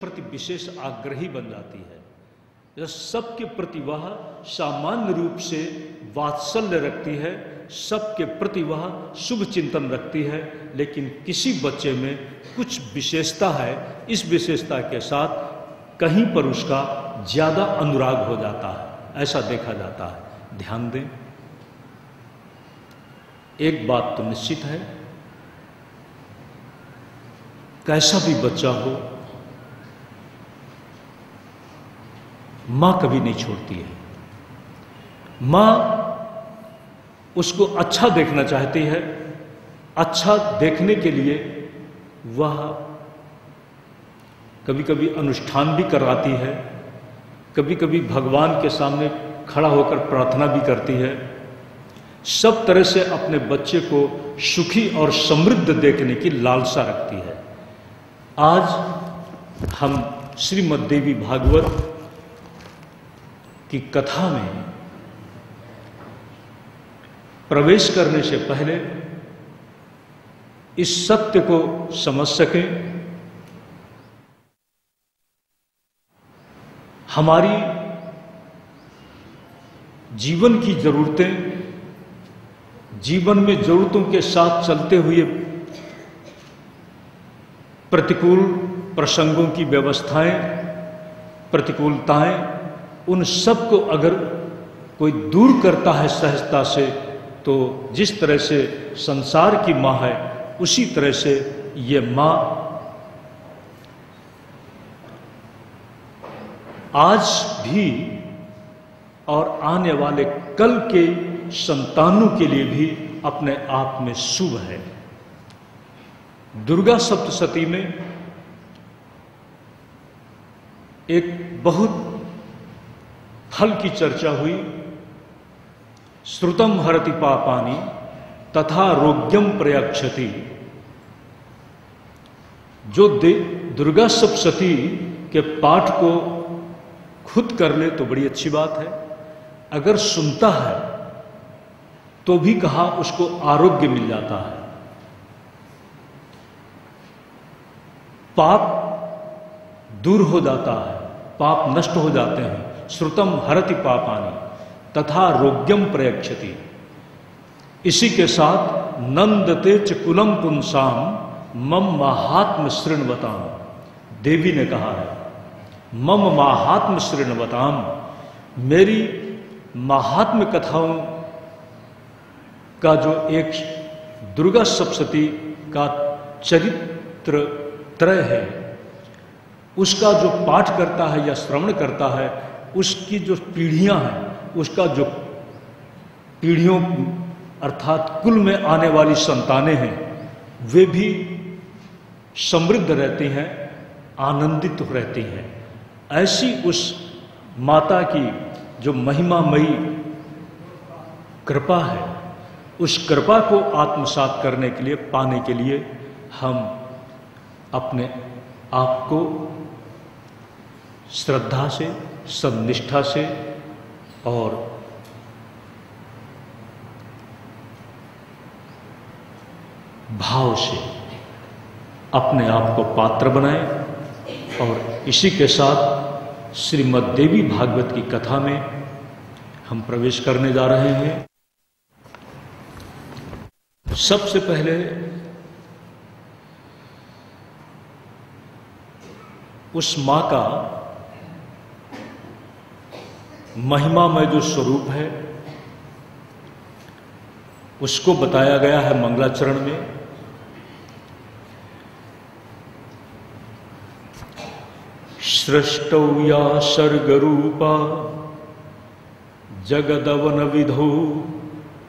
प्रति विशेष आग्रही बन जाती है। सबके प्रति वह सामान्य रूप से वात्सल्य रखती है, सबके प्रति वह शुभ चिंतन रखती है, लेकिन किसी बच्चे में कुछ विशेषता है, इस विशेषता के साथ कहीं पर उसका ज़्यादा अनुराग हो जाता है, ऐसा देखा जाता है। ध्यान दें, एक बात तो निश्चित है, कैसा भी बच्चा हो माँ कभी नहीं छोड़ती है। माँ उसको अच्छा देखना चाहती है। अच्छा देखने के लिए वह कभी कभी अनुष्ठान भी कराती है। कभी कभी भगवान के सामने खड़ा होकर प्रार्थना भी करती है। सब तरह से अपने बच्चे को सुखी और समृद्ध देखने की लालसा रखती है। आज हम श्रीमद देवी भागवत की कथा में प्रवेश करने से पहले इस सत्य को समझ सकें। हमारी जीवन की जरूरतें, जीवन में जरूरतों के साथ चलते हुए प्रतिकूल प्रसंगों की व्यवस्थाएँ, प्रतिकूलताएँ उन सबको अगर कोई दूर करता है सहजता से तो जिस तरह से संसार की माँ है, उसी तरह से ये माँ आज भी और आने वाले कल के संतानों के लिए भी अपने आप में शुभ है। दुर्गा सप्तशती में एक बहुत फल की चर्चा हुई। श्रुतम हरति पापानी, तथा रोग्यम प्रयक्षति जो दुर्गा सप्तशती के पाठ को खुद कर ले तो बड़ी अच्छी बात है। अगर सुनता है तो भी कहा उसको आरोग्य मिल जाता है। पाप दूर हो जाता है, पाप नष्ट हो जाते हैं। श्रुतम हरति पापानी, तथा रोग्यम प्रयक्षति इसी के साथ नंदते कुलम पुंसाम मम महात्म श्रृणवताम देवी ने कहा है, मम महात्म श्रृणवताम मेरी महात्म कथाओं का जो एक दुर्गा सप्तती का चरित्र त्रय है, उसका जो पाठ करता है या श्रवण करता है उसकी जो पीढ़ियाँ हैं, उसका जो पीढ़ियों, अर्थात कुल में आने वाली संतानें हैं, वे भी समृद्ध रहती हैं, आनंदित रहती हैं। ऐसी उस माता की जो महिमामयी कृपा है, उस कृपा को आत्मसात करने के लिए, पाने के लिए हम अपने आप को श्रद्धा से सदनिष्ठा से और भाव से अपने आप को पात्र बनाएँ और इसी के साथ श्रीमद देवी भागवत की कथा में हम प्रवेश करने जा रहे हैं। सबसे पहले उस माँ का महिमा में जो स्वरूप है। उसको बताया गया है मंगलाचरण में। सृष्टौ या सर्गरूपा जगदवन विधो,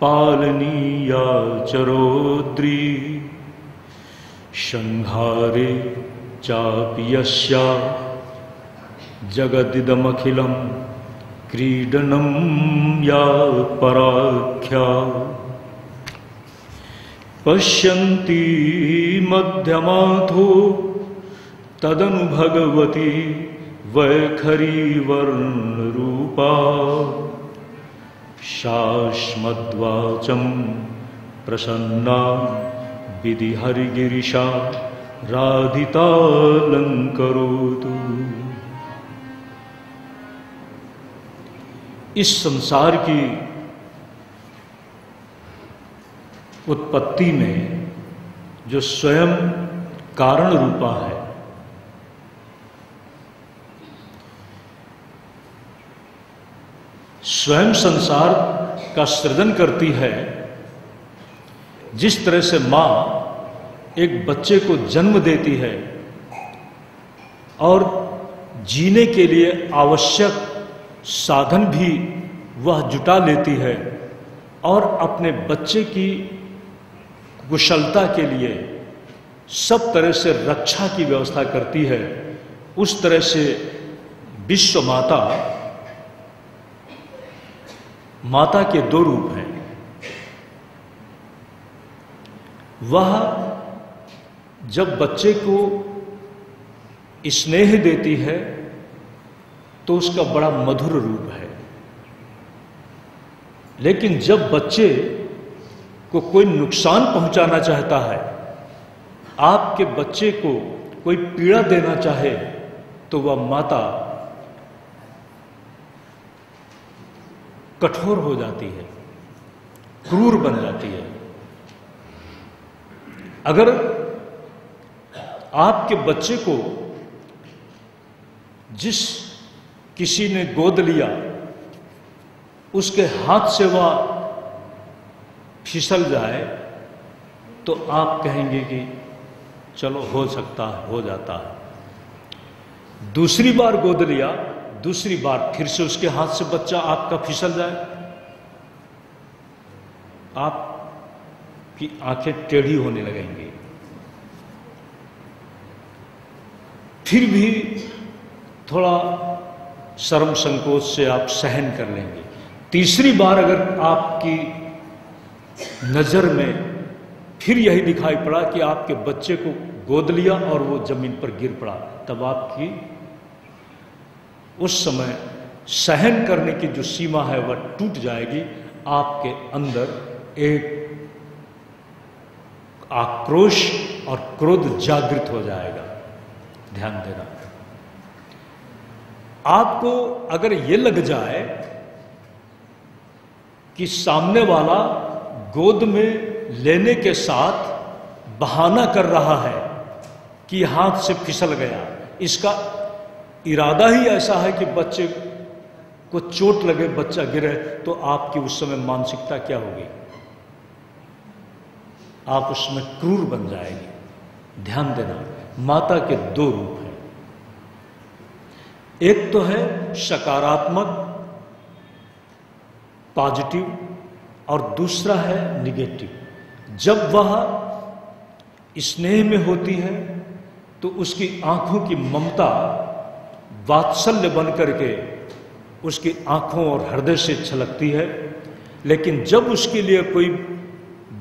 पालनीया चरोद्री संहारे चापि यस्या जगदिदमखिलं क्रीडनं या पराख्या। पश्यन्ती मध्यमाथो तदनु भगवती वैखरी वर्णरूपा शाश्मद्वाचं प्रसन्ना विधिहरिगिरिशा राधितालंकरोतु इस संसार की उत्पत्ति में जो स्वयं कारण रूपा है, स्वयं संसार का सृजन करती है, जिस तरह से माँ एक बच्चे को जन्म देती है और जीने के लिए आवश्यक साधन भी वह जुटा लेती है और अपने बच्चे की कुशलता के लिए सब तरह से रक्षा की व्यवस्था करती है। उस तरह से विश्व माता माता के दो रूप हैं। वह जब बच्चे को स्नेह देती है तो उसका बड़ा मधुर रूप है। लेकिन जब बच्चे को कोई नुकसान पहुंचाना चाहता है, आपके बच्चे को कोई पीड़ा देना चाहे तो वह माता कठोर हो जाती है, क्रूर बन जाती है। अगर आपके बच्चे को जिस किसी ने गोद लिया, उसके हाथ से वह फिसल जाए तो आप कहेंगे कि चलो हो सकता है, हो जाता है। दूसरी बार गोद लिया, दूसरी बार फिर से उसके हाथ से बच्चा आपका फिसल जाए। आपकी आँखें टेढ़ी होने लगेंगी। फिर भी थोड़ा शर्म संकोच से आप सहन कर लेंगे। तीसरी बार अगर आपकी नज़र में फिर यही दिखाई पड़ा कि आपके बच्चे को गोद लिया और वो ज़मीन पर गिर पड़ा, तब आपकी उस समय सहन करने की जो सीमा है वह टूट जाएगी। आपके अंदर एक आक्रोश और क्रोध जागृत हो जाएगा। ध्यान देना। आपको अगर यह लग जाए कि सामने वाला गोद में लेने के साथ बहाना कर रहा है कि हाथ से फिसल गया, इसका इरादा ही ऐसा है कि बच्चे को चोट लगे, बच्चा गिरे तो आपकी उस समय मानसिकता क्या होगी? आप उसमें क्रूर बन जाएँगे। ध्यान देना, माता के दो रूप एक तो है सकारात्मक, पॉजिटिव, और दूसरा है निगेटिव। जब वह स्नेह में होती है तो उसकी आँखों की ममता वात्सल्य बन करके उसकी आँखों और हृदय से छलकती है। लेकिन जब उसके लिए कोई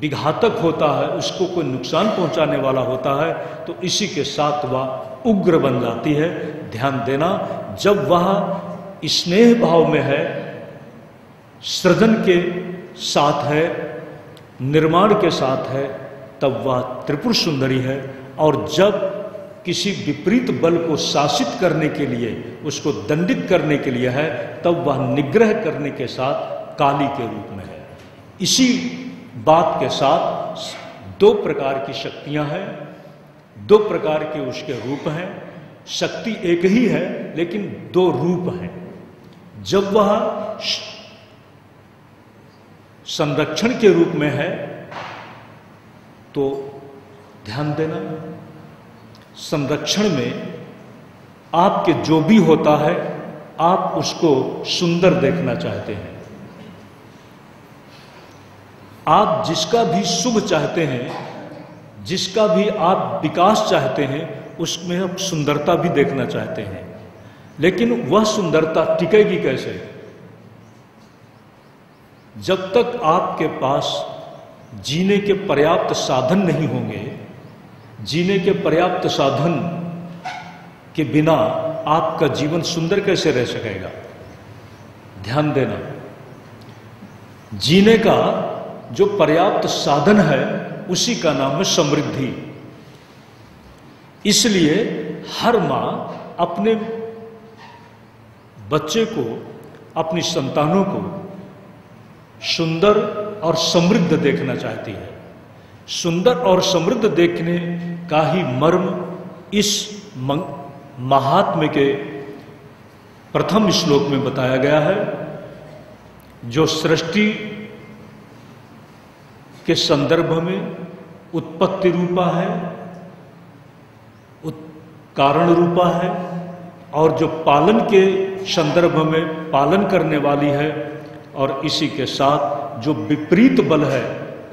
विघातक होता है, उसको कोई नुकसान पहुँचाने वाला होता है तो इसी के साथ वह उग्र बन जाती है। ध्यान देना, जब वह स्नेह भाव में है, सृजन के साथ है, निर्माण के साथ है, तब वह त्रिपुर सुंदरी है और जब किसी विपरीत बल को शासित करने के लिए, उसको दंडित करने के लिए है, तब वह निग्रह करने के साथ काली के रूप में है। इसी बात के साथ दो प्रकार की शक्तियाँ हैं, दो प्रकार के उसके रूप हैं। शक्ति एक ही है, लेकिन दो रूप हैं। जब वह संरक्षण के रूप में है तो ध्यान देना, संरक्षण में आपके जो भी होता है, आप उसको सुंदर देखना चाहते हैं। आप जिसका भी शुभ चाहते हैं, जिसका भी आप विकास चाहते हैं, उसमें आप सुंदरता भी देखना चाहते हैं। लेकिन वह सुंदरता टिकेगी कैसे? जब तक आपके पास जीने के पर्याप्त साधन नहीं होंगे, जीने के पर्याप्त साधन के बिना आपका जीवन सुंदर कैसे रह सकेगा? ध्यान देना। जीने का जो पर्याप्त साधन है, उसी का नाम है समृद्धि। इसलिए हर माँ अपने बच्चे को, अपनी संतानों को सुंदर और समृद्ध देखना चाहती है। सुंदर और समृद्ध देखने का ही मर्म इस महात्म्य के प्रथम श्लोक में बताया गया है, जो सृष्टि के संदर्भ में उत्पत्ति रूपा है कारण रूपा है, और जो पालन के संदर्भ में पालन करने वाली है, और इसी के साथ जो विपरीत बल है,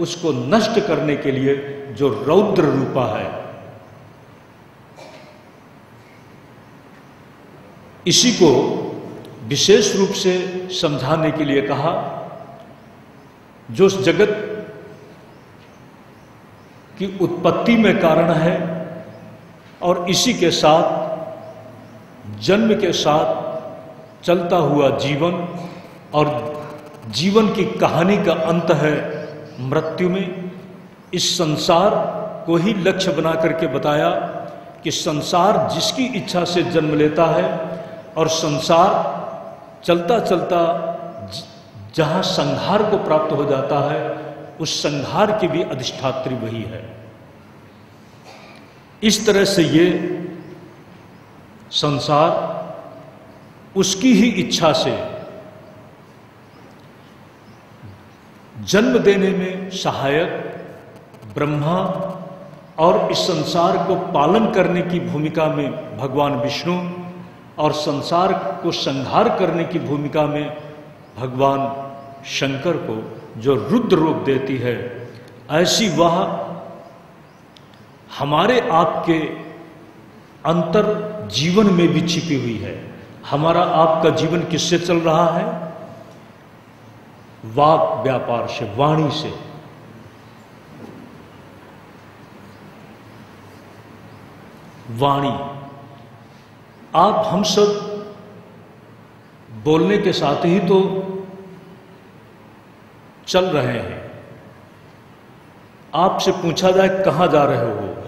उसको नष्ट करने के लिए जो रौद्र रूपा है। इसी को विशेष रूप से समझाने के लिए कहा, जो जगत की उत्पत्ति में कारण है और इसी के साथ, जन्म के साथ चलता हुआ जीवन और जीवन की कहानी का अंत है मृत्यु में। इस संसार को ही लक्ष्य बना करके बताया कि संसार जिसकी इच्छा से जन्म लेता है और संसार चलता चलता जहाँ संहार को प्राप्त हो जाता है उस संहार की भी अधिष्ठात्री वही है। इस तरह से ये संसार उसकी ही इच्छा से जन्म देने में सहायक, ब्रह्मा और इस संसार को पालन करने की भूमिका में भगवान विष्णु और संसार को संहार करने की भूमिका में भगवान शंकर को जो रुद्र रूप देती है, ऐसी वह हमारे आपके अंतर जीवन में भी छिपी हुई है। हमारा आपका जीवन किससे चल रहा है? वाक व्यापार से, वाणी से। वाणी। आप हम सब बोलने के साथ ही तो चल रहे हैं। आपसे पूछा जाए कहाँ जा रहे हो?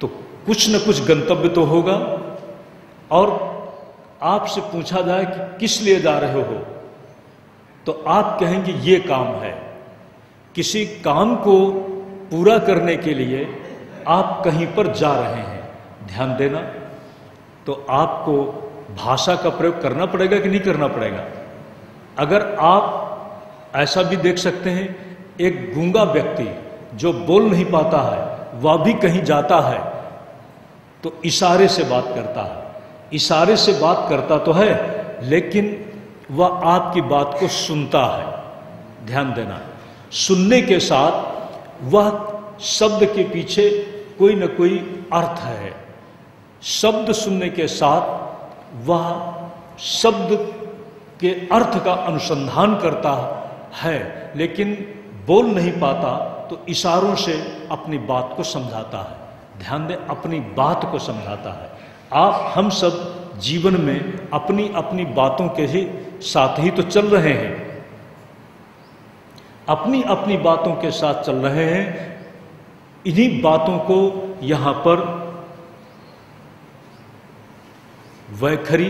तो कुछ न कुछ गंतव्य तो होगा। और आपसे पूछा जाए कि किस लिए जा रहे हो? तो आप कहेंगे, ये काम है। किसी काम को पूरा करने के लिए आप कहीं पर जा रहे हैं। ध्यान देना। तो आपको भाषा का प्रयोग करना पड़ेगा कि नहीं करना पड़ेगा? अगर आप ऐसा भी देख सकते हैं, एक गूँगा व्यक्ति जो बोल नहीं पाता है, वह भी कहीं जाता है तो इशारे से बात करता है। इशारे से बात करता तो है, लेकिन वह आपकी बात को सुनता है। ध्यान देना, सुनने के साथ वह शब्द के पीछे कोई ना कोई अर्थ है। शब्द सुनने के साथ वह शब्द के अर्थ का अनुसंधान करता है, लेकिन बोल नहीं पाता तो इशारों से अपनी बात को समझाता है। ध्यान दें, अपनी बात को समझाता है। आप, हम सब जीवन में अपनी अपनी बातों के ही साथ ही तो चल रहे हैं। अपनी अपनी बातों के साथ चल रहे हैं। इन्हीं बातों को यहाँ पर वैखरी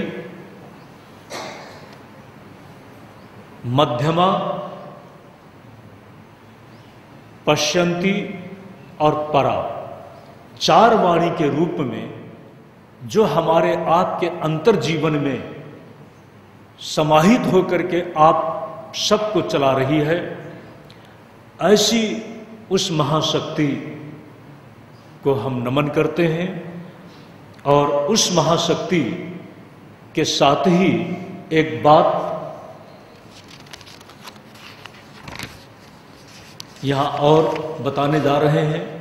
मध्यमा, पश्यंती और परा, चार वाणी के रूप में जो हमारे आपके अंतर जीवन में समाहित होकर के आप सबको चला रही है, ऐसी उस महाशक्ति को हम नमन करते हैं और उस महाशक्ति के साथ ही एक बात यहाँ और बताने जा रहे हैं।